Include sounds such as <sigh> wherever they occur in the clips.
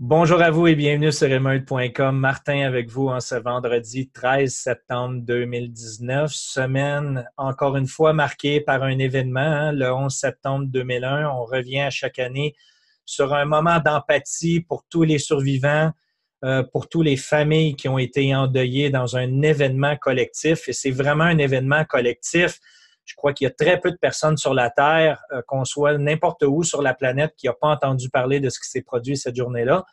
Bonjour à vous et bienvenue sur emeute.com. Martin avec vous en ce vendredi 13 septembre 2019. Semaine encore une fois marquée par un événement, hein, le 11 septembre 2001. On revient à chaque année sur un moment d'empathie pour tous les survivants, euh, pour toutes les familles qui ont été endeuillées dans un événement collectif. Et c'est vraiment un événement collectif. Je crois qu'il y a très peu de personnes sur la Terre, euh, qu'on soit n'importe où sur la planète, qui n'a pas entendu parler de ce qui s'est produit cette journée-là.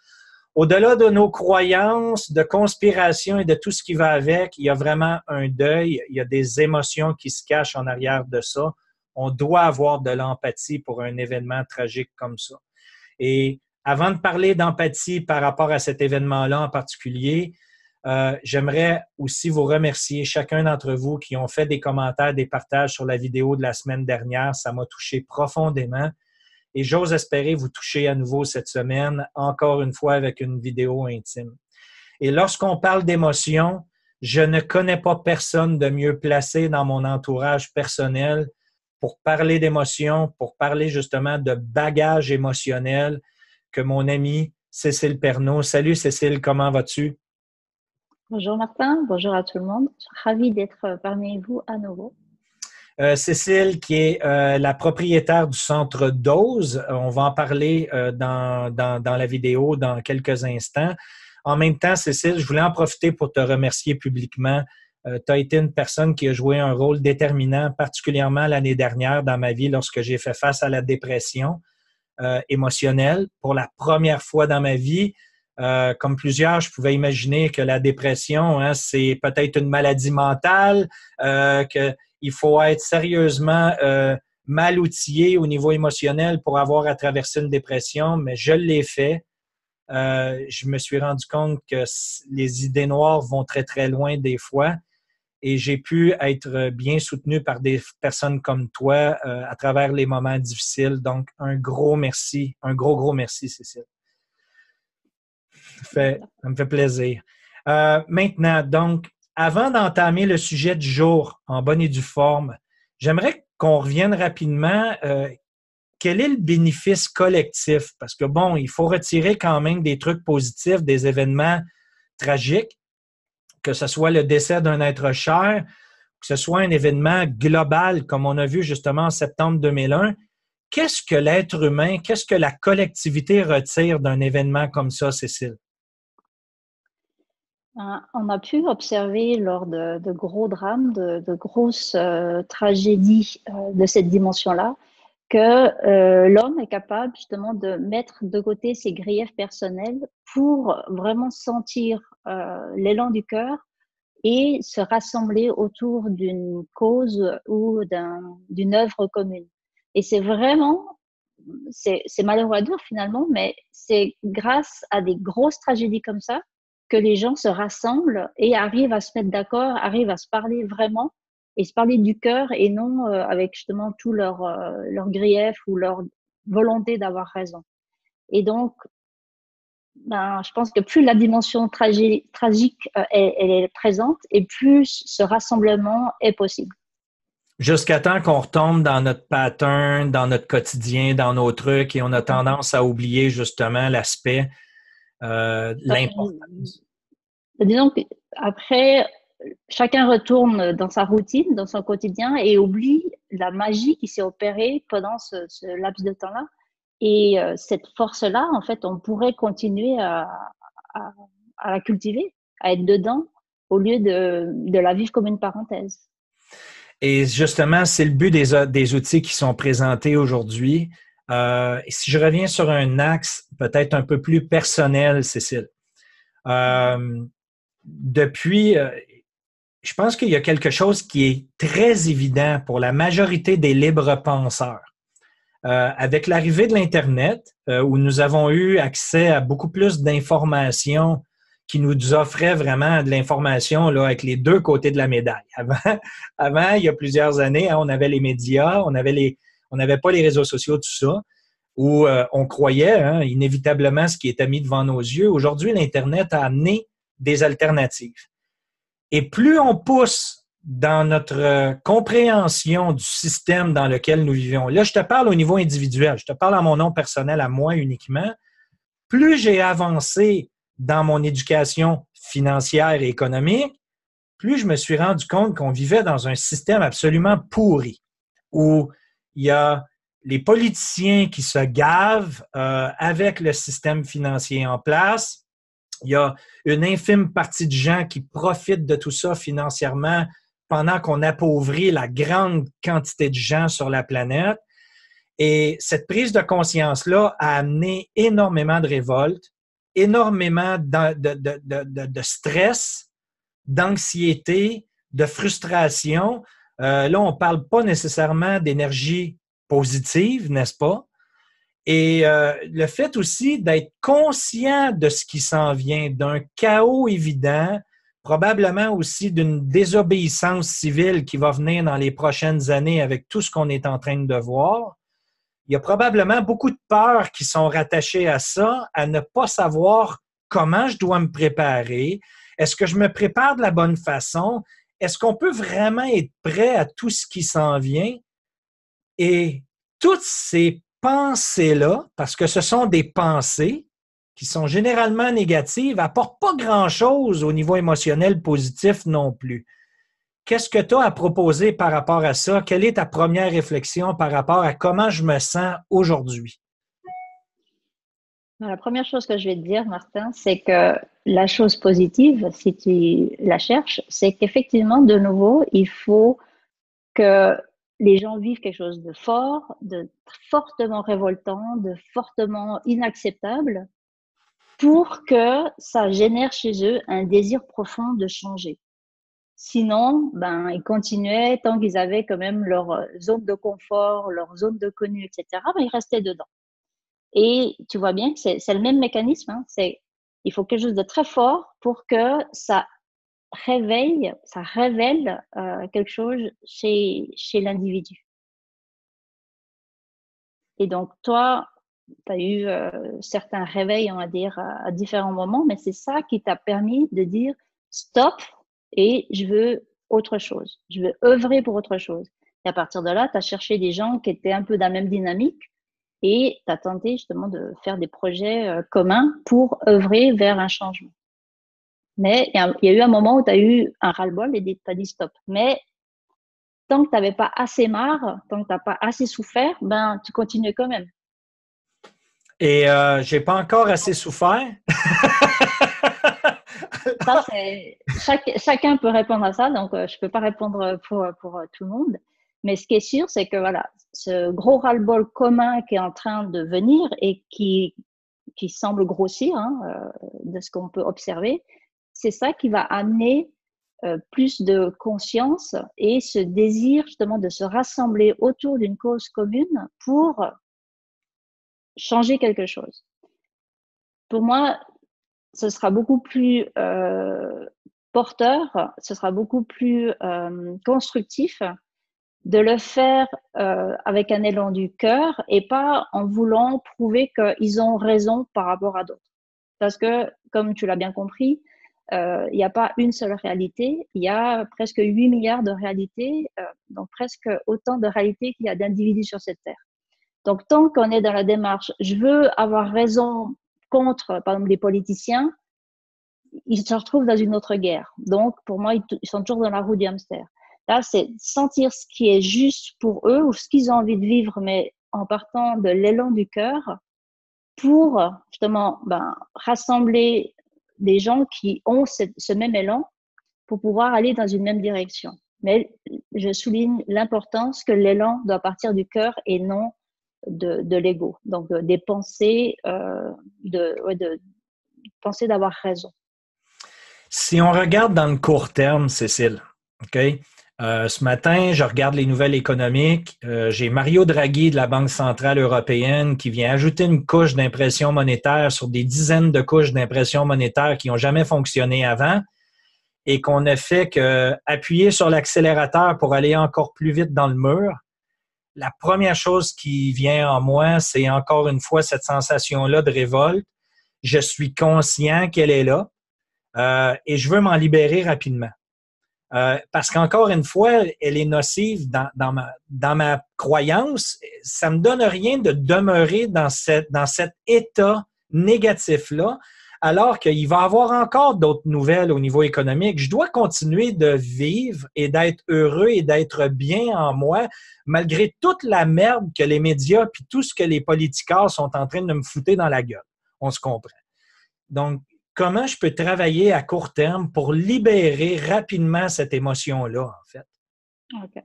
Au-delà de nos croyances, de conspiration et de tout ce qui va avec, il y a vraiment un deuil, il y a des émotions qui se cachent en arrière de ça. On doit avoir de l'empathie pour un événement tragique comme ça. Et avant de parler d'empathie par rapport à cet événement-là en particulier, euh, j'aimerais aussi vous remercier, chacun d'entre vous qui ont fait des commentaires, des partages sur la vidéo de la semaine dernière. Ça m'a touché profondément. Et j'ose espérer vous toucher à nouveau cette semaine, encore une fois avec une vidéo intime. Et lorsqu'on parle d'émotion, je ne connais pas personne de mieux placé dans mon entourage personnel pour parler d'émotion, pour parler justement de bagage émotionnel que mon ami Cécile Pernaud. Salut Cécile, comment vas-tu? Bonjour Martin, bonjour à tout le monde. Je ravie d'être parmi vous à nouveau. Euh, Cécile, qui est euh, la propriétaire du centre Dose, on va en parler euh, dans, dans, la vidéo dans quelques instants. En même temps, Cécile, je voulais en profiter pour te remercier publiquement. tu as été une personne qui a joué un rôle déterminant, particulièrement l'année dernière dans ma vie lorsque j'ai fait face à la dépression émotionnelle pour la première fois dans ma vie. Euh, comme plusieurs, je pouvais imaginer que la dépression, hein, c'est peut-être une maladie mentale, euh, qu'il faut être sérieusement euh, mal outillé au niveau émotionnel pour avoir à traverser une dépression, mais je l'ai fait. je me suis rendu compte que les idées noires vont très, très loin des fois et j'ai pu être bien soutenu par des personnes comme toi à travers les moments difficiles. Donc, un gros merci, un gros, gros merci, Cécile ça me fait plaisir. Euh, maintenant, donc, avant d'entamer le sujet du jour en bonne et due forme, j'aimerais qu'on revienne rapidement. Euh, quel est le bénéfice collectif? Parce que, bon, il faut retirer quand même des trucs positifs, des événements tragiques, que ce soit le décès d'un être cher, que ce soit un événement global, comme on a vu justement en septembre 2001. Qu'est-ce que l'être humain, qu'est-ce que la collectivité retire d'un événement comme ça, Cécile? Hein, on a pu observer lors de, gros drames, de, grosses euh, tragédies euh, de cette dimension-là, que euh, l'homme est capable justement de mettre de côté ses griefs personnels pour vraiment sentir l'élan du cœur et se rassembler autour d'une cause ou d'une œuvre commune. Et c'est vraiment, c'est malheureux à dire finalement, mais c'est grâce à des grosses tragédies comme ça que les gens se rassemblent et arrivent à se mettre d'accord, arrivent à se parler vraiment et se parler du cœur et non euh, avec justement tout leur, euh, leur grief ou leur volonté d'avoir raison. Et donc, ben, je pense que plus la dimension tragique euh, est, présente et plus ce rassemblement est possible. Jusqu'à temps qu'on retombe dans notre pattern, dans notre quotidien, dans nos trucs et on a tendance à oublier justement l'aspect euh, l'importance? Disons qu'après, chacun retourne dans sa routine, dans son quotidien et oublie la magie qui s'est opérée pendant ce, laps de temps-là. Et euh, cette force-là, en fait, on pourrait continuer à, la cultiver, à être dedans, au lieu de, la vivre comme une parenthèse. Et justement, c'est le but des, des outils qui sont présentés aujourd'hui. Euh, si je reviens sur un axe peut-être un peu plus personnel, Cécile, euh, depuis, euh, je pense qu'il y a quelque chose qui est très évident pour la majorité des libres penseurs. avec l'arrivée de l'Internet, où nous avons eu accès à beaucoup plus d'informations qui nous offraient vraiment de l'information avec les deux côtés de la médaille. <laughs> Avant, avant il y a plusieurs années, hein, on avait les médias, on avait les, on n'avait pas les réseaux sociaux, tout ça, où euh, on croyait hein, inévitablement ce qui était mis devant nos yeux. Aujourd'hui, l'Internet a amené des alternatives. Et plus on pousse dans notre euh, compréhension du système dans lequel nous vivons, là, je te parle au niveau individuel, je te parle à mon nom personnel, à moi uniquement, plus j'ai avancé dans mon éducation financière et économique, plus je me suis rendu compte qu'on vivait dans un système absolument pourri, où il y a les politiciens qui se gavent euh, avec le système financier en place. Il y a une infime partie de gens qui profitent de tout ça financièrement pendant qu'on appauvrit la grande quantité de gens sur la planète. Et cette prise de conscience-là a amené énormément de révoltes, énormément de, stress, d'anxiété, de frustration. Euh, là, on ne parle pas nécessairement d'énergie positive, n'est-ce pas? Et euh, le fait aussi d'être conscient de ce qui s'en vient, d'un chaos évident, probablement aussi d'une désobéissance civile qui va venir dans les prochaines années avec tout ce qu'on est en train de voir, il y a probablement beaucoup de peurs qui sont rattachées à ça, à ne pas savoir comment je dois me préparer. Est-ce que je me prépare de la bonne façon? Est-ce qu'on peut vraiment être prêt à tout ce qui s'en vient? Et toutes ces pensées-là, parce que ce sont des pensées qui sont généralement négatives, n'apportent pas grand-chose au niveau émotionnel positif non plus. Qu'est-ce que tu as à proposer par rapport à ça? Quelle est ta première réflexion par rapport à comment je me sens aujourd'hui? La première chose que je vais te dire, Martin, c'est que la chose positive, si tu la cherches, c'est qu'effectivement, de nouveau, il faut que les gens vivent quelque chose de fort, de fortement révoltant, de fortement inacceptable, pour que ça génère chez eux un désir profond de changer. Sinon, ben, ils continuaient tant qu'ils avaient quand même leur zone de confort, leur zone de connu, etc. Ben, ils restaient dedans. Et tu vois bien que c'est le même mécanisme. Hein. C'est il faut quelque chose de très fort pour que ça réveille, ça révèle euh, quelque chose chez, chez l'individu. Et donc, toi, tu as eu euh, certains réveils, on va dire, à, différents moments, mais c'est ça qui t'a permis de dire stop et je veux autre chose. Je veux œuvrer pour autre chose. Et à partir de là, tu as cherché des gens qui étaient un peu dans la même dynamique et tu as tenté justement de faire des projets euh, communs pour œuvrer vers un changement. Mais il y, a eu un moment où tu as eu un ras-le-bol et tu as dit stop. Mais tant que tu n'avais pas assez marre, tant que tu n'as pas assez souffert, ben, tu continues quand même. Et euh, j'ai pas encore assez souffert. chacun peut répondre à ça, donc euh, je ne peux pas répondre pour, pour euh, tout le monde. Mais ce qui est sûr, c'est que voilà, ce gros ras-le-bol commun qui est en train de venir et qui, qui semble grossir hein, euh, de ce qu'on peut observer, c'est ça qui va amener euh, plus de conscience et ce désir justement de se rassembler autour d'une cause commune pour changer quelque chose. Pour moi, ce sera beaucoup plus euh, porteur, ce sera beaucoup plus euh, constructif de le faire euh, avec un élan du cœur et pas en voulant prouver qu'ils ont raison par rapport à d'autres. Parce que, comme tu l'as bien compris, il n'y a pas une seule réalité, il y a presque 8 milliards de réalités, donc presque autant de réalités qu'il y a d'individus sur cette terre. Donc, tant qu'on est dans la démarche, je veux avoir raison contre, par exemple, les politiciens, ils se retrouvent dans une autre guerre. Donc, pour moi, ils, sont toujours dans la roue du hamster. Là, c'est sentir ce qui est juste pour eux ou ce qu'ils ont envie de vivre, mais en partant de l'élan du cœur pour justement ben, rassembler des gens qui ont ce, même élan pour pouvoir aller dans une même direction. Mais je souligne l'importance que l'élan doit partir du cœur et non de, l'ego. Donc, euh, des pensées, euh, de, de penser d'avoir raison. Si on regarde dans le court terme, Cécile, OK? Euh, ce matin, je regarde les nouvelles économiques. J'ai Mario Draghi de la Banque centrale européenne qui vient ajouter une couche d'impression monétaire sur des dizaines de couches d'impression monétaire qui n'ont jamais fonctionné avant et qu'on ne fait qu'appuyer sur l'accélérateur pour aller encore plus vite dans le mur la première chose qui vient en moi, c'est encore une fois cette sensation-là de révolte. Je suis conscient qu'elle est là euh, et je veux m'en libérer rapidement. Euh, parce qu'encore une fois, elle est nocive dans, ma, dans ma croyance. Ça me donne rien de demeurer dans, cette, dans cet état négatif-là, alors qu'il va y avoir encore d'autres nouvelles au niveau économique. Je dois continuer de vivre et d'être heureux et d'être bien en moi, malgré toute la merde que les médias puis tout ce que les politiciens sont en train de me foutre dans la gueule. On se comprend. Donc, comment je peux travailler à court terme pour libérer rapidement cette émotion-là, en fait? OK.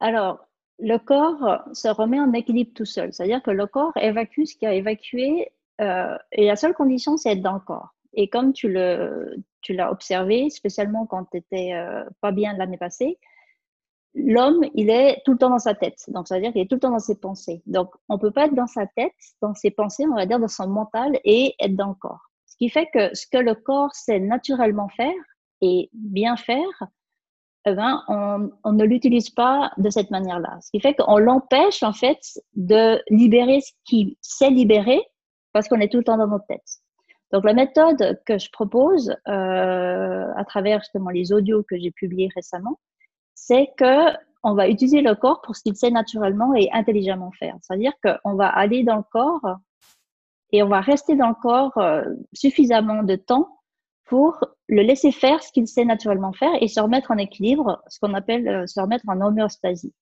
Alors, le corps se remet en équilibre tout seul. C'est-à-dire que le corps évacue ce qui a évacué euh, et la seule condition, c'est être dans le corps. Et comme tu l'as observé, spécialement quand tu étais euh, pas bien l'année passée, l'homme, il est tout le temps dans sa tête. Donc, ça veut dire qu'il est tout le temps dans ses pensées. Donc, on peut pas être dans sa tête, dans ses pensées, on va dire dans son mental et être dans le corps. Qui fait que ce que le corps sait naturellement faire et bien faire, eh ben, on, ne l'utilise pas de cette manière-là. Ce qui fait qu'on l'empêche, en fait, de libérer ce qu'il sait libérer parce qu'on est tout le temps dans notre tête. Donc la méthode que je propose euh, à travers justement les audios que j'ai publiés récemment, c'est que on va utiliser le corps pour ce qu'il sait naturellement et intelligemment faire. C'est-à-dire qu'on va aller dans le corps et on va rester dans le corps euh, suffisamment de temps pour le laisser faire ce qu'il sait naturellement faire et se remettre en équilibre, ce qu'on appelle euh, se remettre en homéostasie.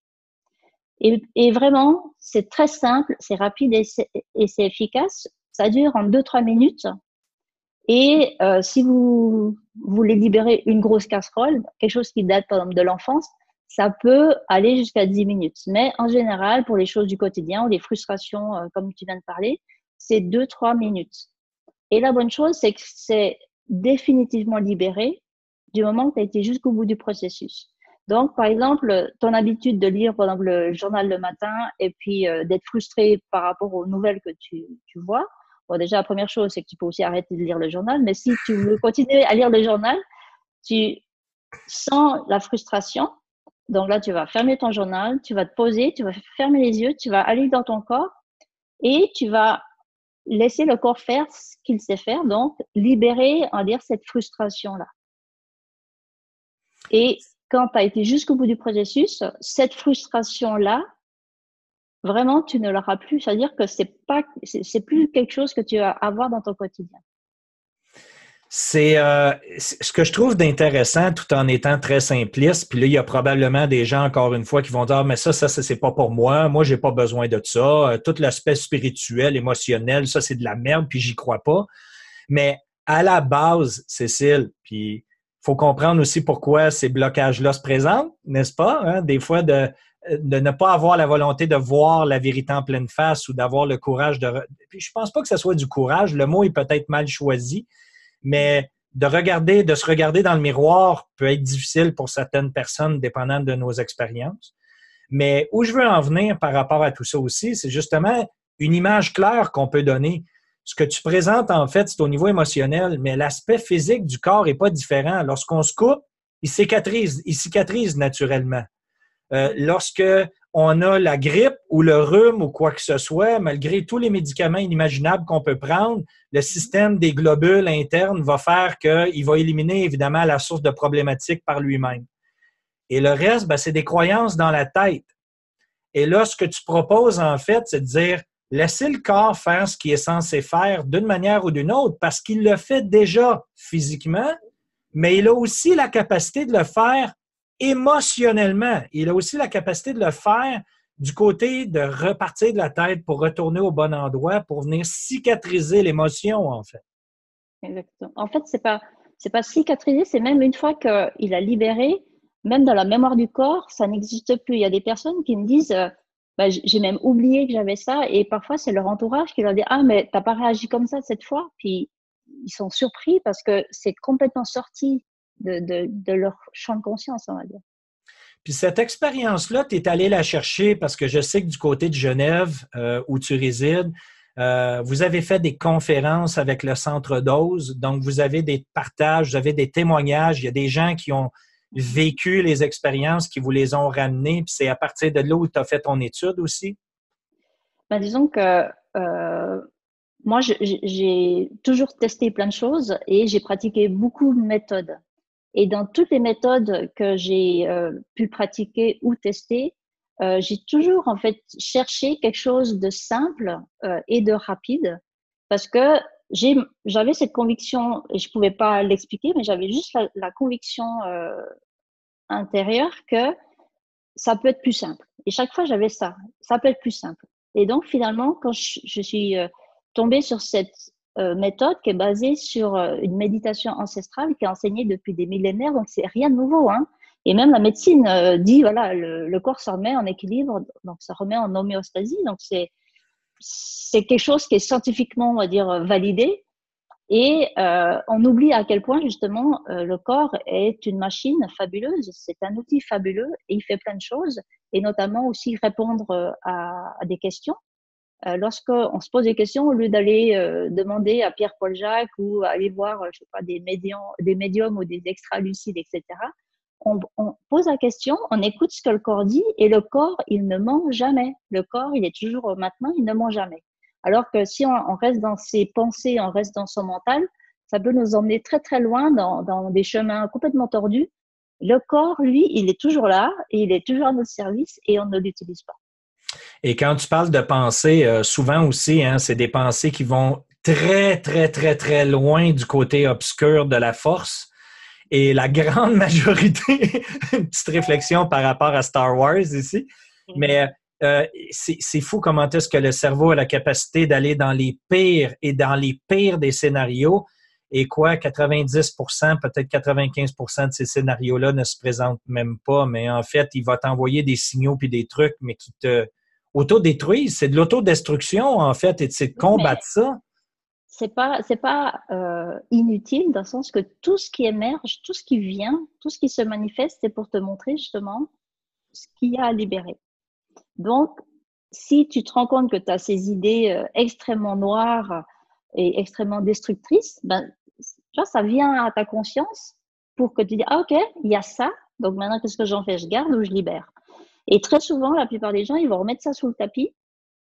Et, vraiment, c'est très simple, c'est rapide et c'est efficace. Ça dure en 2-3 minutes. Et euh, si vous voulez libérer une grosse casserole, quelque chose qui date par exemple de l'enfance, ça peut aller jusqu'à 10 minutes. Mais en général, pour les choses du quotidien ou les frustrations, comme tu viens de parler, c'est 2-3 minutes. Et la bonne chose, c'est que c'est définitivement libéré du moment que tu as été jusqu'au bout du processus. Donc, par exemple, ton habitude de lire par exemple, le journal le matin et puis euh, d'être frustré par rapport aux nouvelles que tu, tu vois, Bon, déjà, la première chose, c'est que tu peux aussi arrêter de lire le journal, mais si tu veux continuer à lire le journal, tu sens la frustration. Donc là, tu vas fermer ton journal, tu vas te poser, tu vas fermer les yeux, tu vas aller dans ton corps et tu vas laisser le corps faire ce qu'il sait faire, donc libérer, on va dire, cette frustration-là. Et quand tu as été jusqu'au bout du processus, cette frustration-là, vraiment, tu ne l'auras plus. C'est-à-dire que c'est pas, c'est plus quelque chose que tu vas avoir dans ton quotidien. C'est euh, ce que je trouve d'intéressant tout en étant très simpliste. Puis là, il y a probablement des gens, encore une fois, qui vont dire ah, mais ça, ça, ça c'est pas pour moi. Moi, j'ai pas besoin de ça. Euh, tout l'aspect spirituel, émotionnel, ça, c'est de la merde, puis j'y crois pas. Mais à la base, Cécile, puis faut comprendre aussi pourquoi ces blocages-là se présentent, n'est-ce pas? Hein? Des fois, de, de ne pas avoir la volonté de voir la vérité en pleine face ou d'avoir le courage de... Puis je pense pas que ce soit du courage, le mot est peut-être mal choisi, mais de regarder, de se regarder dans le miroir peut être difficile pour certaines personnes, dépendant de nos expériences. Mais où je veux en venir par rapport à tout ça aussi, c'est justement une image claire qu'on peut donner. Ce que tu présentes, en fait, c'est au niveau émotionnel, mais l'aspect physique du corps n'est pas différent. Lorsqu'on se coupe, il cicatrise, il cicatrise naturellement. Euh, lorsque on a la grippe ou le rhume ou quoi que ce soit, malgré tous les médicaments inimaginables qu'on peut prendre, le système des globules internes va faire qu'il va éliminer évidemment la source de problématique par lui-même. Et le reste, ben, c'est des croyances dans la tête. Et là, ce que tu proposes, en fait, c'est de dire, laissez le corps faire ce qu'il est censé faire d'une manière ou d'une autre, parce qu'il le fait déjà physiquement, mais il a aussi la capacité de le faire émotionnellement. Il a aussi la capacité de le faire du côté de repartir de la tête pour retourner au bon endroit, pour venir cicatriser l'émotion, en fait. Exactement. En fait, c'est pas pas cicatriser, c'est même une fois qu'il a libéré, même dans la mémoire du corps, ça n'existe plus. Il y a des personnes qui me disent, euh, bah, j'ai même oublié que j'avais ça, et parfois c'est leur entourage qui leur dit, ah mais t'as pas réagi comme ça cette fois, puis ils sont surpris parce que c'est complètement sorti de, leur champ de conscience, on va dire. Puis cette expérience-là, tu es allé la chercher parce que je sais que du côté de Genève, euh, où tu résides, euh, vous avez fait des conférences avec le centre dose, donc vous avez des partages, vous avez des témoignages, il y a des gens qui ont vécu les expériences, qui vous les ont ramenées, puis c'est à partir de là où tu as fait ton étude aussi? Ben, disons que euh, moi, j'ai toujours testé plein de choses et j'ai pratiqué beaucoup de méthodes. Et dans toutes les méthodes que j'ai euh, pu pratiquer ou tester, euh, j'ai toujours en fait cherché quelque chose de simple euh, et de rapide parce que j'avais cette conviction, et je pouvais pas l'expliquer, mais j'avais juste la, conviction intérieure que ça peut être plus simple. Et chaque fois, j'avais ça. Ça peut être plus simple. Et donc, finalement, quand je, suis euh, tombée sur cette méthode qui est basée sur euh, une méditation ancestrale qui est enseignée depuis des millénaires, donc c'est rien de nouveau. Hein. Et même la médecine dit, voilà, le, corps se remet en équilibre, donc ça remet en homéostasie. Donc c'est c'est quelque chose qui est scientifiquement, on va dire, validé. Et euh, on oublie à quel point justement euh, le corps est une machine fabuleuse, c'est un outil fabuleux et il fait plein de choses, et notamment aussi répondre euh, à des questions. Euh, Lorsqu'on se pose des questions, au lieu d'aller euh, demander à Pierre-Paul Jacques ou aller voir, je sais pas, des médiums, des médiums ou des extra-lucides, etc., on, on, pose la question, on écoute ce que le corps dit, et le corps, il ne ment jamais. Le corps, il est toujours maintenant, il ne ment jamais. Alors que si on, reste dans ses pensées, on reste dans son mental, ça peut nous emmener très très loin dans, dans des chemins complètement tordus. Le corps, lui, il est toujours là et il est toujours à notre service et on ne l'utilise pas. Et quand tu parles de pensée, euh, souvent aussi, hein, c'est des pensées qui vont très, très, très, très loin du côté obscur de la force. Et la <laughs> grande majorité, une petite réflexion par rapport à Star Wars ici, mm-hmm. mais euh, c'est fou comment est-ce que le cerveau a la capacité d'aller dans les pires et dans les pires des scénarios. Et quoi, 90% peut-être 95% de ces scénarios-là ne se présentent même pas, mais en fait, il va t'envoyer des signaux puis des trucs, mais qui te autodétruisent. C'est de l'autodestruction, en fait, et c'est de combattre ça. C'est pas, c'est pas euh, inutile dans le sens que tout ce qui émerge, tout ce qui vient, tout ce qui se manifeste, c'est pour te montrer justement ce qu'il y a à libérer. Donc, si tu te rends compte que tu as ces idées euh, extrêmement noires et extrêmement destructrices, ben, tu vois, ça vient à ta conscience pour que tu dis, ah, ok, il y a ça. Donc maintenant, qu'est-ce que j'en fais? Je garde ou je libère? Et très souvent, la plupart des gens, ils vont remettre ça sous le tapis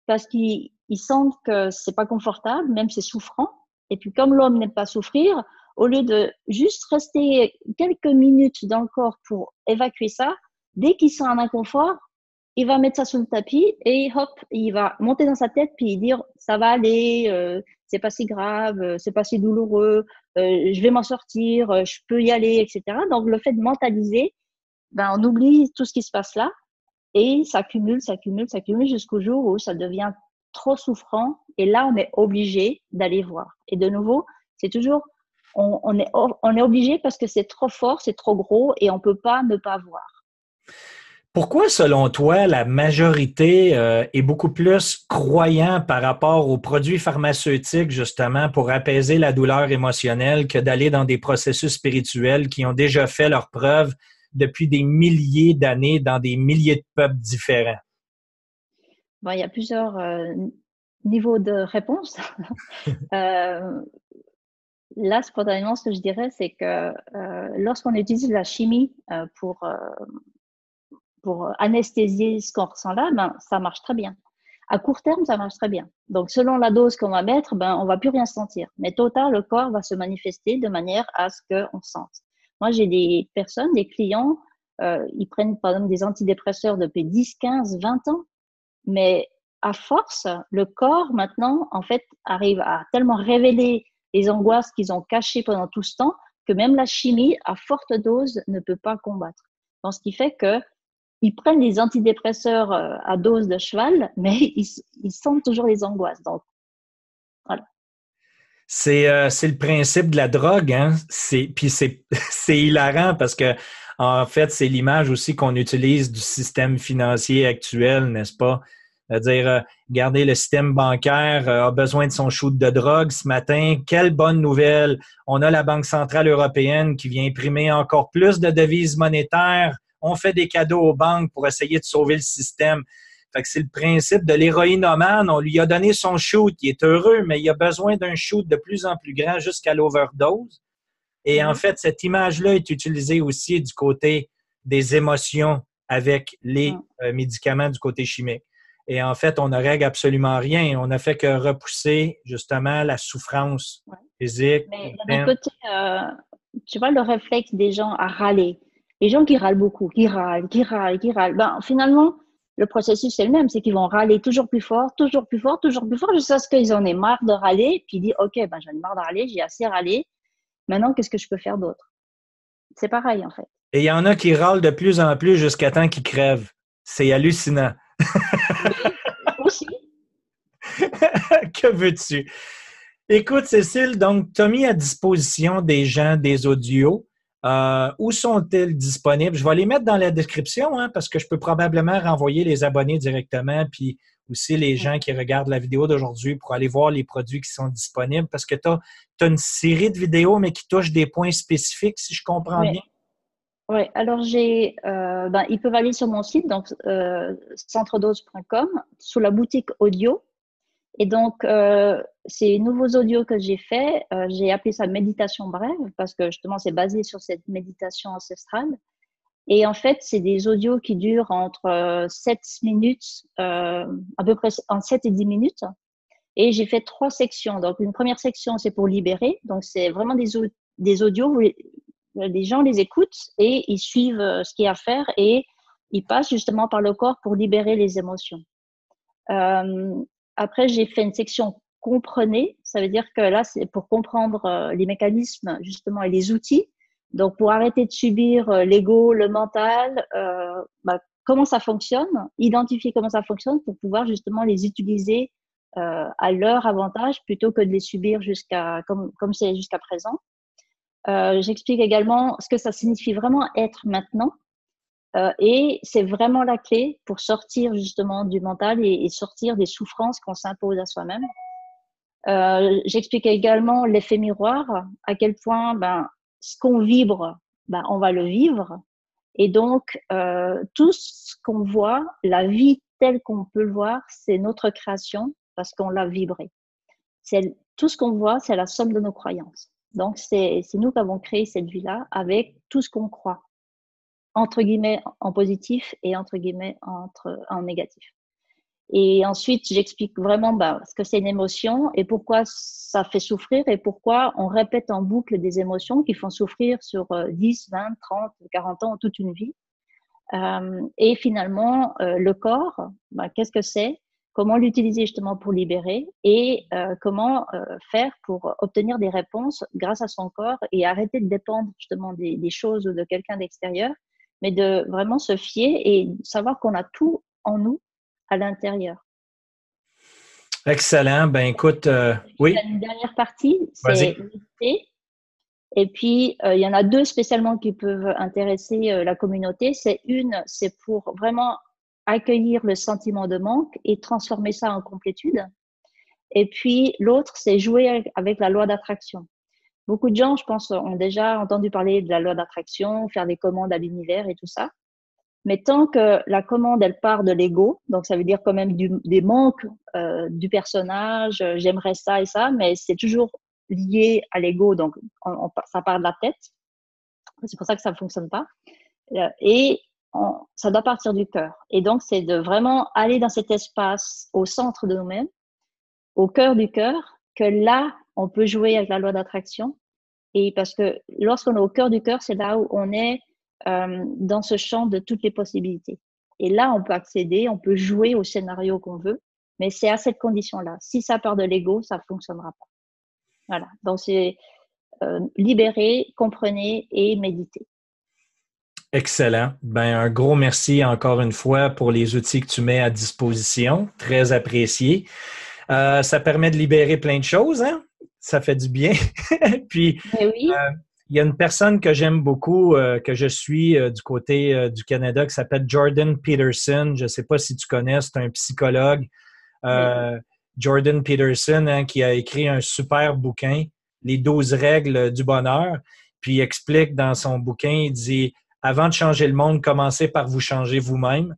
parce qu'ils sentent que c'est pas confortable, même c'est souffrant. Et puis, comme l'homme n'aime pas souffrir, au lieu de juste rester quelques minutes dans le corps pour évacuer ça, dès qu'ils sont en inconfort, il va mettre ça sous le tapis et hop, il va monter dans sa tête puis dire ça va aller, euh, c'est pas si grave, euh, c'est pas si douloureux, euh, je vais m'en sortir, euh, je peux y aller, etc. Donc le fait de mentaliser, ben on oublie tout ce qui se passe là et ça cumule, ça cumule, ça cumule jusqu'au jour où ça devient trop souffrant et là on est obligé d'aller voir. Et de nouveau, c'est toujours on, est on est obligé parce que c'est trop fort, c'est trop gros et on peut pas ne pas voir. Pourquoi, selon toi, la majorité euh, est beaucoup plus croyant par rapport aux produits pharmaceutiques, justement, pour apaiser la douleur émotionnelle que d'aller dans des processus spirituels qui ont déjà fait leurs preuves depuis des milliers d'années dans des milliers de peuples différents? Bon, il y a plusieurs euh, niveaux de réponse. <laughs> euh, là, spontanément, ce que je dirais, c'est que euh, lorsqu'on utilise la chimie pour pour anesthésier ce qu'on ressent là, ben, ça marche très bien. À court terme, ça marche très bien. Donc, selon la dose qu'on va mettre, ben, on va plus rien sentir. Mais tôt tard, le corps va se manifester de manière à ce qu'on sente. Moi, j'ai des personnes, des clients, euh, ils prennent par exemple des antidépresseurs depuis 10, 15, 20 ans. Mais à force, le corps maintenant, en fait, arrive à tellement révéler les angoisses qu'ils ont cachées pendant tout ce temps que même la chimie, à forte dose, ne peut pas combattre. Donc, ce qui fait que ils prennent des antidépresseurs euh, à dose de cheval, <laughs> mais ils, sentent toujours les angoisses. Donc. C'est euh, le principe de la drogue, hein? Puis <laughs> c'est hilarant parce que, en fait, c'est l'image aussi qu'on utilise du système financier actuel, n'est-ce pas? C'est-à-dire, euh, regardez, le système bancaire euh, a besoin de son shoot de drogue ce matin. Quelle bonne nouvelle! On a la Banque centrale européenne qui vient imprimer encore plus de devises monétaires on fait des cadeaux aux banques pour essayer de sauver le système. Fait que c'est le principe de l'héroïnomane. On lui a donné son shoot, il est heureux, mais il a besoin d'un shoot de plus en plus grand jusqu'à l'overdose. Et en mhm. fait, cette image-là est utilisée aussi du côté des émotions avec les mhm. euh, médicaments du côté chimique. Et en fait, on ne règle absolument rien. On n'a fait que repousser justement la souffrance physique. Mais d'un côté, euh, tu vois le réflexe des gens à râler les gens qui râlent beaucoup, qui râlent, qui râlent, qui râlent, ben, finalement, le processus est le même, c'est qu'ils vont râler toujours plus fort, toujours plus fort, toujours plus fort, jusqu'à ce qu'ils en aient marre de râler, puis ils disent, OK, ben, j'en ai marre de râler, j'ai assez râlé, maintenant, qu'est-ce que je peux faire d'autre? C'est pareil, en fait. Et il y en a qui râlent de plus en plus jusqu'à temps qu'ils crèvent. C'est hallucinant. aussi. <laughs> que veux-tu? Écoute, Cécile, donc, tu as mis à disposition des gens des audios. Euh, où sont-ils disponibles? Je vais les mettre dans la description hein, parce que je peux probablement renvoyer les abonnés directement, puis aussi les gens qui regardent la vidéo d'aujourd'hui pour aller voir les produits qui sont disponibles parce que tu as, une série de vidéos, mais qui touchent des points spécifiques, si je comprends bien. Oui, alors j'ai, euh, ben, ils peuvent aller sur mon site, donc euh, centredose.com, sous la boutique audio. Et donc, euh, ces nouveaux audios que j'ai faits, euh, j'ai appelé ça méditation brève parce que justement, c'est basé sur cette méditation ancestrale. Et en fait, c'est des audios qui durent entre 7 euh, minutes, euh, à peu près en 7 et 10 minutes. Et j'ai fait trois sections. Donc, une première section, c'est pour libérer. Donc, c'est vraiment des, des audios où les, gens les écoutent et ils suivent euh, ce qu'il y a à faire et ils passent justement par le corps pour libérer les émotions. Euh, après, j'ai fait une section comprenez. Ça veut dire que là, c'est pour comprendre euh, les mécanismes justement et les outils. Donc, pour arrêter de subir euh, l'ego, le mental, euh, bah, comment ça fonctionne, identifier comment ça fonctionne pour pouvoir justement les utiliser à leur avantage plutôt que de les subir jusqu'à comme comme c'est jusqu'à présent. J'explique également ce que ça signifie vraiment être maintenant. Euh, et c'est vraiment la clé pour sortir justement du mental et, sortir des souffrances qu'on s'impose à soi-même. Euh, J'explique également l'effet miroir, à quel point ben, ce qu'on vibre, ben, on va le vivre. Et donc, euh, tout ce qu'on voit, la vie telle qu'on peut le voir, c'est notre création parce qu'on l'a vibré. Tout ce qu'on voit, c'est la somme de nos croyances. Donc, c'est nous qui avons créé cette vie-là avec tout ce qu'on croit, entre guillemets en positif et entre guillemets entre, en négatif. Et ensuite, j'explique vraiment bah, ce que c'est une émotion et pourquoi ça fait souffrir et pourquoi on répète en boucle des émotions qui font souffrir sur 10, 20, 30, 40 ans, toute une vie. Euh, et finalement, euh, le corps, bah, qu'est-ce que c'est? Comment l'utiliser justement pour libérer et euh, comment faire pour obtenir des réponses grâce à son corps et arrêter de dépendre justement des choses ou de quelqu'un d'extérieur, mais de vraiment se fier et savoir qu'on a tout en nous à l'intérieur. Excellent. Ben écoute, euh, oui. Une dernière partie, c'est méditer. Et puis, euh, il y en a deux spécialement qui peuvent intéresser euh, la communauté. C'est une, c'est pour vraiment accueillir le sentiment de manque et transformer ça en complétude. Et puis, l'autre, c'est jouer avec la loi d'attraction. Beaucoup de gens, je pense, ont déjà entendu parler de la loi d'attraction, faire des commandes à l'univers et tout ça. Mais tant que la commande, elle part de l'ego, donc ça veut dire quand même des manques euh, du personnage, euh, j'aimerais ça et ça, mais c'est toujours lié à l'ego, donc on, ça part de la tête. C'est pour ça que ça ne fonctionne pas. Euh, et ça doit partir du cœur. Et donc, c'est de vraiment aller dans cet espace au centre de nous-mêmes, au cœur du cœur, que là, on peut jouer avec la loi d'attraction. Et parce que lorsqu'on est au cœur du cœur, c'est là où on est euh, dans ce champ de toutes les possibilités. Et là, on peut accéder, on peut jouer au scénario qu'on veut, mais c'est à cette condition-là. Si ça part de l'ego, ça ne fonctionnera pas. Voilà. Donc, c'est euh, libérer, comprenez et méditer. Excellent. Ben, un gros merci encore une fois pour les outils que tu mets à disposition. Très apprécié. Euh, ça permet de libérer plein de choses, hein? Ça fait du bien. <laughs> Puis, oui. euh, il y a une personne que j'aime beaucoup, euh, que je suis euh, du côté euh, du Canada, qui s'appelle Jordan Peterson. Je ne sais pas si tu connais, c'est un psychologue. Jordan Peterson, hein, qui a écrit un super bouquin, Les 12 règles du bonheur. Puis il explique dans son bouquin, il dit, avant de changer le monde, commencez par vous changer vous-même.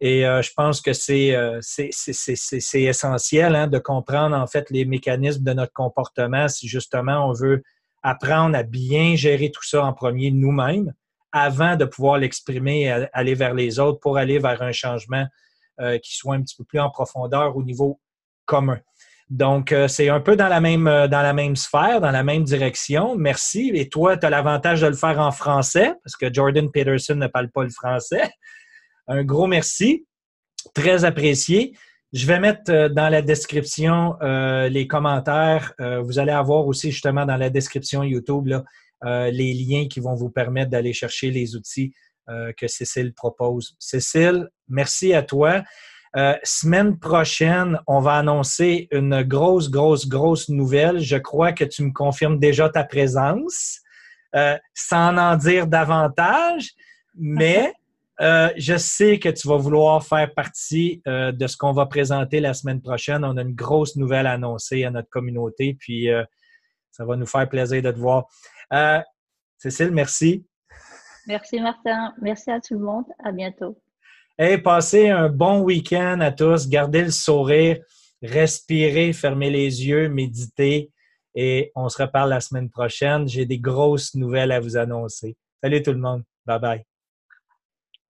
Et je pense que c'est c'est essentiel hein, de comprendre en fait les mécanismes de notre comportement si justement on veut apprendre à bien gérer tout ça en premier nous-mêmes avant de pouvoir l'exprimer et aller vers les autres pour aller vers un changement euh, qui soit un petit peu plus en profondeur au niveau commun. Donc, euh, c'est un peu dans la, même, euh, dans la même sphère, dans la même direction. Merci. Et toi, tu as l'avantage de le faire en français parce que Jordan Peterson ne parle pas le français. Un gros merci. très apprécié. Je vais mettre dans la description les commentaires. vous allez avoir aussi justement dans la description YouTube les liens qui vont vous permettre d'aller chercher les outils que Cécile propose. Cécile, merci à toi. Euh, semaine prochaine, on va annoncer une grosse, grosse, grosse nouvelle. Je crois que tu me confirmes déjà ta présence, euh, sans en dire davantage, mais euh, je sais que tu vas vouloir faire partie de ce qu'on va présenter la semaine prochaine. On a une grosse nouvelle à annoncer à notre communauté, puis ça va nous faire plaisir de te voir. Cécile, merci. Merci Martin. Merci à tout le monde. À bientôt. Hey, passez un bon week-end à tous. Gardez le sourire, respirez, fermez les yeux, méditez et on se reparle la semaine prochaine. J'ai des grosses nouvelles à vous annoncer. Salut tout le monde. Bye bye.